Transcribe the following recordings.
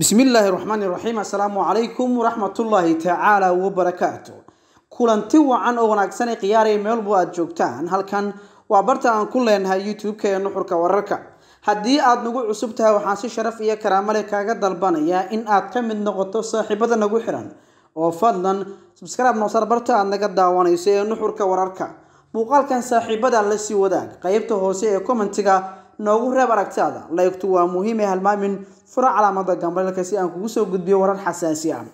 bismi illaahi raxmaani raxiim assalaamu calaykum waraxmatullaahi tacaala wabarakaatu kulanti wacan oo wanaagsan ee khiyaaraya meelbu aad joogtaan halkan waa barta aan ku leenahay youtube-ka ee nuxurka wararka. Haddii aad nagu cusub tahay waxaan si sharaf iyo karaamo leh kaaga dalbanayaa in aad ka mid noqoto saaxiibada nagu xiran. Oo fadlan subscribe noosar barta aad naga daawanayso ee nuxurka wararka. Muuqaalkan saaxiibada la sii wadaag qeybta hoose ee commentiga noogu reeb aragtaada laygtu waa muhiim ee halmaamin fura calaamada gambalelka si aan kugu soo gudbiyo warar xasaasi ah.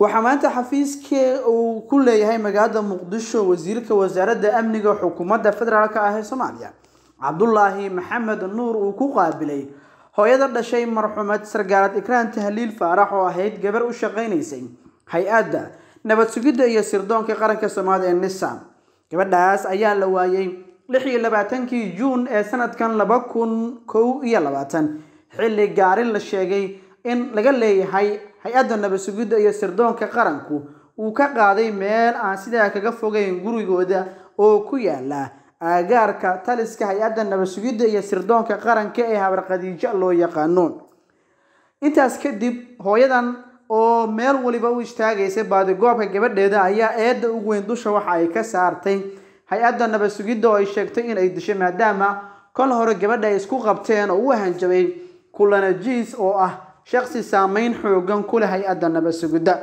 Waxaa maanta xafiiska uu ku leeyahay magaalada muqdisho wasiirka wasaaradda amniga xukuumadda federaalk ah ee soomaaliya cabdulaahi maxamed nuur uu ku qaabilay hooyada dhashay marxumed sargaalad ikraan tahliil faarax oo ahayd gabar u shaqaynaysay hay'adda nabad sugidda iyo sirdoonka qaranka soomaaliya ee nisam gabadhaas ayaa la waayay lix iyo labaatankii juun ee sanadkan laba kun kow iyo labaatan. Xilli gaarin la sheegay in laga leeyahay hay'adda nabad sugidda iyo sirdoonka qaranku uu ka qaaday meel aan sidaa kaga fogeyn gurigooda oo ku yaalla aagaarka taliska hay'adda nabad sugidda iyo sirdoonka qaranka ee habarqadiijo loo yaqaano. Intaas kadib hooyadan oo meel waliba u istaagaysa baadigoobka gabadheeda ayaa eedda ugu weyn dusha waxa ay ka saartay hay'adda nabad sugidda oo ay sheegtay in ay dishay maadaama kol hore gabadha ay isku qabteen oo u hanjabay kulanajiis oo ah shaqsi saameyn xoogan ku leh hay'adda nabad sugidda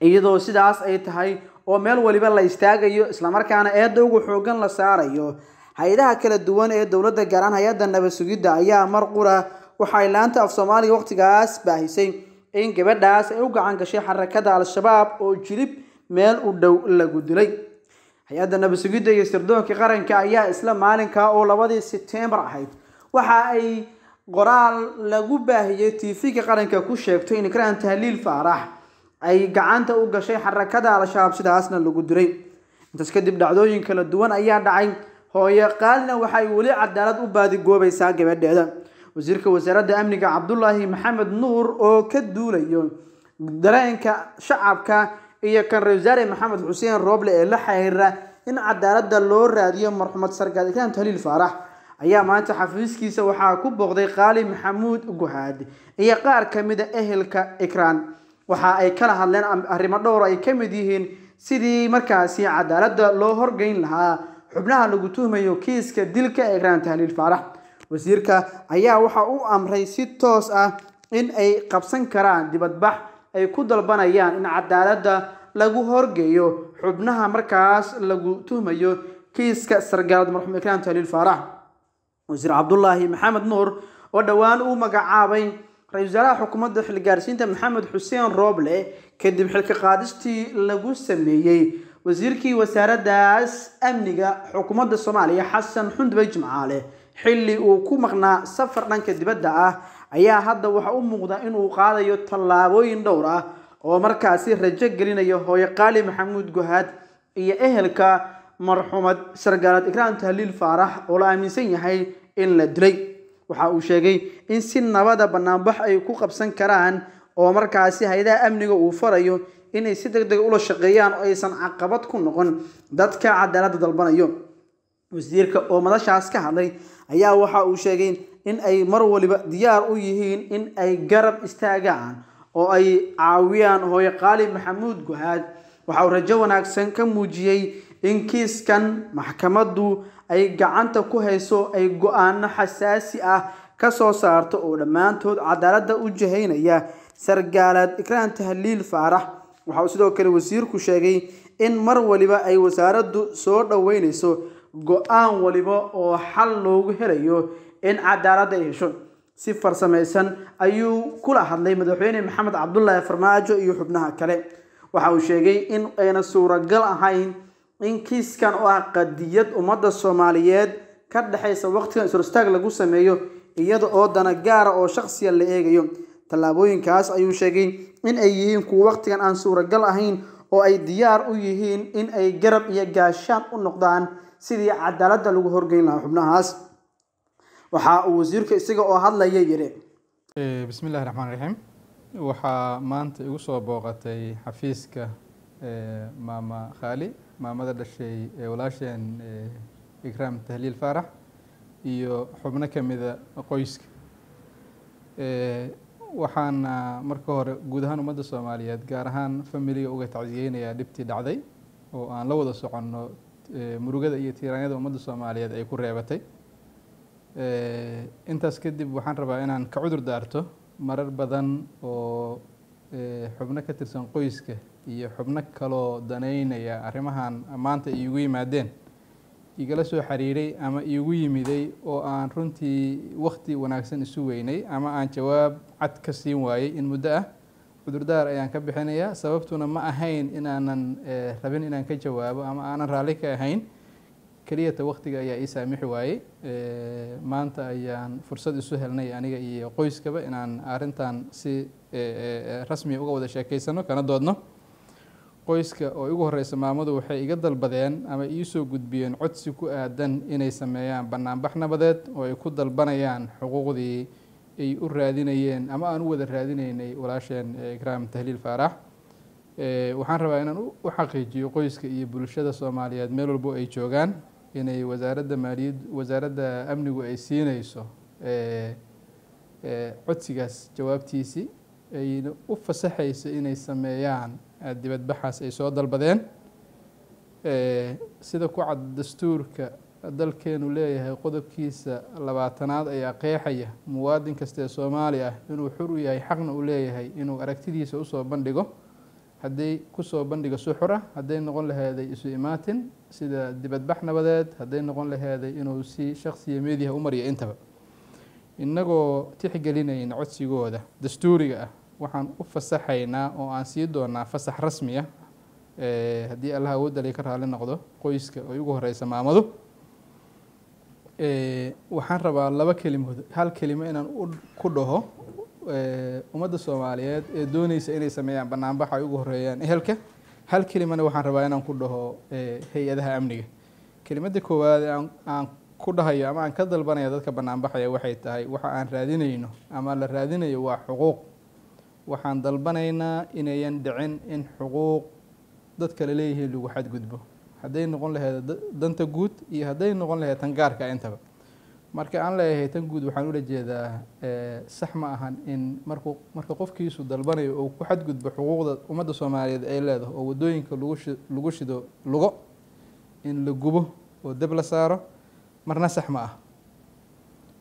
iyadoo sidaas ay tahay oo meel waliba la istaagayo islamarkaana eedda ugu xoogan la saarayo hay'adaha kala duwan ee dowladda gaaraan hay'adda nabad sugidda ayaa mar qura waxay laanta af soomaaliya waqtigaas baahisay in gabadhaas ay u gacan gashay xarakada al-shabaab oo jilib meel u dhow lagu dilay hay'adda nabad sugidda iyo sirdoonka qaranka ayaa isla maalinka oo labadii sebtembar ahayd. Waxa ay qoraal lagu baahiyey tv-ga qaranka ku sheegtay in ikraan tahliil faarax ay gacanta u gashay xarakada al-shabaab sidaasna lagu diray intaas kadib dhacdooyin kala duwan ayaa dhacay. Hooyo qaalina waxay weli cadaalad u baadigoobaysaa gabadheeda. Wasiirka wasaaradda amniga cabdulaahi maxamed nuur oo ka duulayo dareenka shacabka iyo kan ra wasaare maxamed xuseen rooble ee la xiriira in cadaaladda loo raadiyo marxumed sargaal ikraan tahliil faarax ayaa maanta xafiiskiisa waxaa ku booqday qaali maxamuud guhaad iyo qaar ka mid a ehelka ikraan. Waxa ay kala hadleen arrimo dhowr ay ka mid yihiin sidii markaasi cadaaladda loo horgeyn lahaa xubnaha lagu tuhmayo kiiska dilka ikraan tahliil faarax wasiirka ayaa waxa u amray si toos ah in ay qabsan karaan dibadbax ay ku dalbanayaan in cadaaladda lagu horgeeyo xubnaha markaas lagu tuhmayo kiiska sargaalad marxuum ikraan tahliil faarax. Wasiir cabdulaahi maxamed nuur oo dhowaan uu magacaabay ra'isul wasaaraha xukuumadda xilgaarsiinta maxamed xuseen rooble kadib xilka qaadistii lagu sameeyey wasiirkii wasaaraddaas amniga xukuumadda soomaaliya xasan xundubay jimcaale xilli uu ku maqnaa safar dhanka dibadda ah ayaa hadda waxa u muuqda inuu qaadayo tallaabooyin dhowr ah oo markaasi rajo gelinayo hooyo qaali maxamuud guhaad iyo ehelka marxuumad sargaalad ikraan tahliil faarax oo la aaminsan yahay in la dilay. Waxa uu sheegay in si nabada banaanbax ay ku qabsan karaan oo markaasi hay'adaha amniga uu farayo inay si deg deg ula shaqeeyaan oo aysan caqabad ku noqon dadka cadaaladda dalbanayo. Wasiirka oo madashaas ka hadlay ayaa waxa uu sheegay in ay mar waliba diyaar u yihiin in ay garab istaagaan oo ay caawiyaan hooyo qaali maxamuud guhaad. Waxa uu rajo wanaagsan ka muujiyey in kiiskan maxkamaddu ay gacanta ku hayso ay go'aano xasaasi ah ka soo saarto oo dhammaantood cadaaladda u jihaynaya sargaalad ikraan tahliil faarax. Waxa uu sidoo kale wasiirku sheegay in mar waliba ay wasaaraddu soo dhoweynayso go'aan waliba oo xal loogu helayo in cadaaladda ay hesho. Si farsamaysan ayuu kula hadlay madaxweyne maxamed cabdulaahi farmaajo iyo xubnaha kale. Waxa uu sheegay in ayna suuragal ahayn in kiiskan oo ah qadiyad ummadda soomaaliyeed ka dhexaysa waqtigan iswarstaag lagu sameeyo iyada oo dana gaara oo shaksiya la eegayo. Tallaabooyinkaas ayuu sheegay in ay yihiin kuwa waqtigan aan suuragal ahayn oo ay diyaar u yihiin in ay garab iyo gaashaan u noqdaan sidii cadaaladda lagu horgeyn lahaa xubnahaas. Waxa uu wasiirka isaga oo hadlaya yidhi bismi illahi raxmaan raxiim waxaa maanta igu soo booqatay xafiiska maama khaali maamada dhashay walaasheen ikraam tahliil faarax iyo xubno ka mida qoyska. Waxaana marka hore guud ahaan ummadda soomaaliyeed gaar ahaan familiga uga tacsiyeynayaa dhibtii dhacday oo aan la wada soconno murugada iyo tiiraanyada ummadda soomaaliyeed ay ku reebatay. Intaas kadib waxaan rabaa inaan ka cudur daarto marar badan oo xubno ka tirsan qoyska iyo xubno kaloo daneynaya arrimahan maanta iigu yimaadeen. Igala soo xiriiray ama iigu yimiday oo aan runtii wakti wanaagsan isu weynay ama aan jawaab cad ka siin waayey in muddo ah cudurdaar ayaan ka bixinayaa. Sababtuna ma ahayn inaanan rabin inaan ka jawaabo ama aanan raalli ka ahayn. Keliyata waktiga ayaa ii saamixi waayey. Maanta ayaan fursad isu helnay aniga iyo qoyskaba inaan arrintan si rasmiya uga wada sheekeysano kana doodno. Qoyska oo igu horeysa maamadu waxay iga dalbadeen ama iisoo gudbiyeen codsi ku aadan inay sameeyaan banaanbax nabadeed oo ay ku dalbanayaan xuquuqdii ay u raadinayeen ama aan u wada raadineynay walaasheen ikraam tahliil faarax waxaan rabaa inaan u xaqiijiyo qoyska iyo bulshada soomaaliyeed meel walbo ay joogaan inay wasaaradda maaliyad wasaaradda amnigu ay siineyso codsigaas jawaabtiisii ayna u fasaxayso inay sameeyaan dibadbaxaas ay soo dalbadeen. Sida ku cad dastuurka dalkeenu leeyahay qodobkiisa labaatanaad ayaa qeexaya. Muwaadin kasta ee soomaali ah inuu xur u yahay xaqna u leeyahay inuu aragtidiisa u soo bandhigo. Hadday ku soo bandhigo suxura hadday noqon laheeday isu imaatin sida dibadbax nabadeed hadday noqon laheeday inuu si shaksiya meediha u mariyo intaba. Innagoo tixgelinayna codsigooda dastuuriga ah waxaan u fasaxaynaa oo aan sii doonaa fasax rasmi ah haddii allah awoodalay ka raali noqdo qoyska oo ugu horeysa maamadu waxaan rabaa laba kelimood. Hal kelimo inaan ku dhaho ummadda soomaaliyeed ee dooneysa inay sameeyaan banaanbax ay ugu horeeyaan ehelka hal kelimana waxaan rabaa inaan ku dhaho hay'adaha amniga. Kelimadda koowaad aan ku dhahayo ama aan ka dalbanaya dadka banaanbaxaya waxay tahay waxa aan raadinayno ama la raadinayo waa xuquuq. Waxaan dalbanaynaa inayan dhicin in xuquuq dad kale leeyihiin lagu xadgudbo hadday noqon laheyd danta guud iyo hadday noqon laheyd tan gaarka intaba. Marka aan leeyahay tan guud waxaan ula jeedaa sax ma ahan in markuu marka qofkiisu dalbanayo oo ku xadgudbo xuquuqda ummadda soomaaliyeed ay leedahay oo waddooyinka lagu shi lagu shido lugo in la gubo oo deb la saaro marna sax ma ah.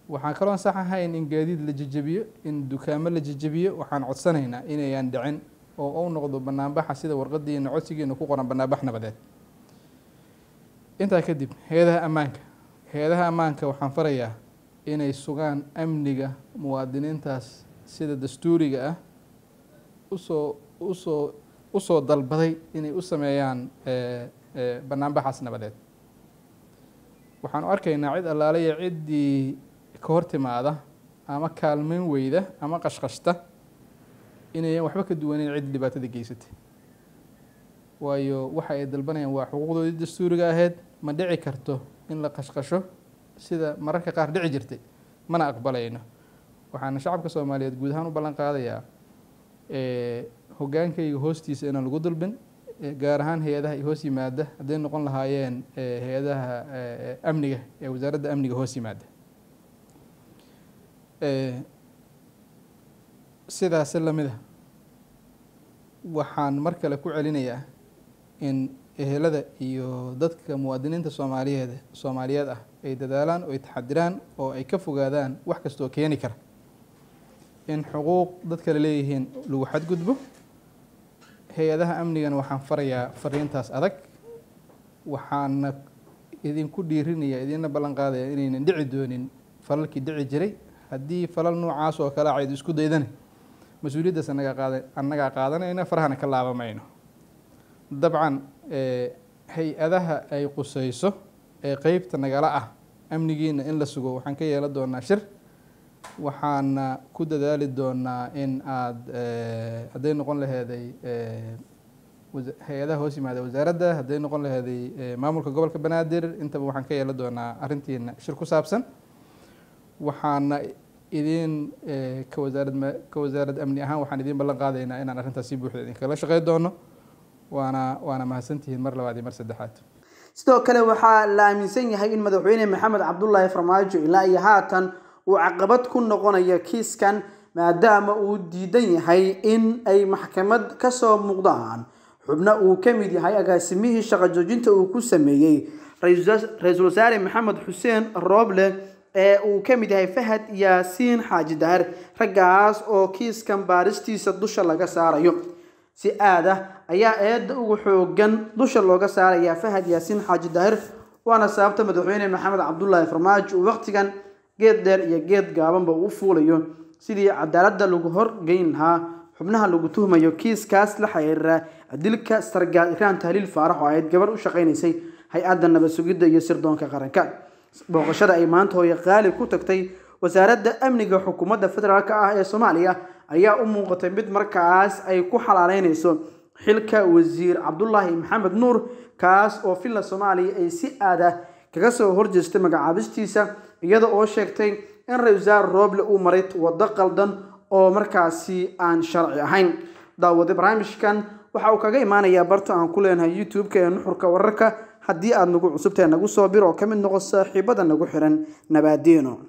Waxaan kaloon sax ahayn in gaadiid la jejebiyo in dukaamo la jejebiyo waxaan codsanaynaa inayaan dhicin oo u noqdo banaanbaxa sida warqadiina codsigiina ku qoran banaanbax nabadeed intaa kadib hay'adaha ammaanka. Hay'adaha ammaanka waxaan farayaa inay sugaan amniga muwaadiniintaas sida dastuuriga ah u soo u soo u soo dalbaday inay u sameeyaan banaanbaxaas nabadeed. Waxaan u arkaynaa cid allaale iyo ciddii ka hor timaada ama kaalmeyn weyda ama qashqashta inayan waxba ka duwaneyn cid dhibaatada geysatay. Waayo waxa ay dalbanayaan waa xuquuqdoodii dastuuriga ahayd ma dhici karto in la qashqasho sida mararka qaar dhici jirtay mana aqbalayno. Waxaana shacabka soomaaliyeed guud ahaan u ballan qaadayaa hogaankayga hoostiisa inaan lagu dulbin gaar ahaan hay'adaha hoos yimaada hadday noqon lahaayeen hay'adaha amniga ee wasaaradda amniga hoos yimaada. Sidaasi lamida waxaan mar kale ku celinayaa in ehelada iyo dadka muwaadiniinta soomaaliyeed soomaaliyeed ah ay dadaalaan oo ay taxadiraan oo ay ka fogaadaan wax kastoo keeni kara. In xuquuq dad kale leeyihiin lagu xadgudbo hay'adaha amnigana waxaan farayaa fariintaas adag. Waxaana idinku dhiirinaya idinna ballan qaadaya inaynan dhici doonin falalkii dhici jiray. Haddii falal noocaas oo kale cayd isku daydana mas'uuliyaddaas anagaa qaada annagaa qaadanayna farahana ka laabamayno dabcan hay'adaha ay quseyso ee qeybta nagala ah amnigiina in la sugo waxaan ka yeelan doonaa shir. Waxaana ku dadaali doonaa in aada hadday noqon laheeday hay'adaha hoos yimaada wasaaradda hadday noqon laheeday maamulka gobolka banaadir intaba waxaan ka yeelan doonaa arrintiina shir ku saabsan. Waxaana idin ka wasaarad ka wasaarad amni ahaan waxaan idin ballan qaadaynaa inaan arrintaas si buuxda idinkala shaqey doono waana waana mahadsantihiin mar labaad iyo mar saddexaad. Sidoo kale waxaa la aaminsan yahay in madaxweyne maxamed cabdulaahi farmaajo ilaa iyo haatan uu caqabad ku noqonayo kiiskan maadaama uu diidan yahay in ay maxkamad ka soo muuqdaan. Xubno uu ka mid yahay agaasimihii shaqo joojinta uu ku sameeyey ra'iisul wasaare maxamed xuseen rooble ee uu ka mid yahay fahad yaasiin xaaji dahar raggaas oo kiiskan baaristiisa dusha laga saarayo si aad ah ayaa eedda ugu xoogan dusha looga saarayaa fahad yaasiin xaaji dahir waana sababta madaxweyne maxamed cabdulaahi farmaajo uu waqtigan geed dheer iyo geed gaabanba uu fuulayo. Sidii cadaaladda lagu horgeyn lahaa xubnaha lagu tuhmayo kiiskaas la xiriira dilka sargaal iraan tahliil faarax oo ahayd gabar u shaqaynaysay hay'adda nabad sugidda iyo sirdoonka qaranka. Booqashada ay maanta hooye qaali ku tagtay wasaaradda amniga xukuumadda federaalk ah ee soomaaliya ayaa u muuqatay mid markaas ay ku xalaaleynayso xilka wasiir cabdulaahi maxamed nuur kaas oo villa soomaaliya ay si aad ah kaga soo horjeestay magacaabistiisa iyada oo sheegtay in ra'isul wasaare rooble uu maray waddo qaldan oo markaasi aan sharci ahayn. Daawade barnaamijkan waxa uu kaga imaanayaa barta aan ku leenahay youtube-ka ee nuxurka wararka haddii aada nagu cusubtahay nagu soo bir oo ka mid noqo saaxiibada nagu xiran nabaadiino